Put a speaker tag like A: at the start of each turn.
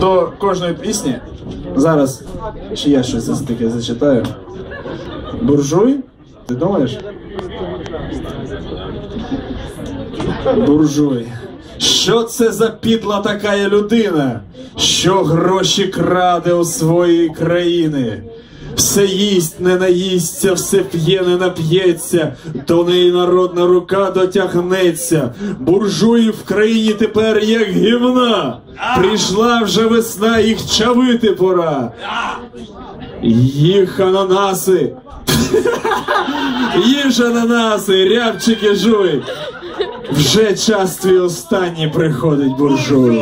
A: До кожної пісні зараз чи я щось таке зачитаю. Буржуй? Ти думаєш? Буржуй. Що це за підла така людина, що гроші краде у своїй країни? Все їсть, не наїсться, все п'є, не нап'ється, до неї народна рука дотягнеться. Буржуї в країні тепер як гівна. Прийшла вже весна, їх чавити пора. Їх ананаси. Їж ананаси, рябчики жуй. Вже час твій останній приходить буржуй.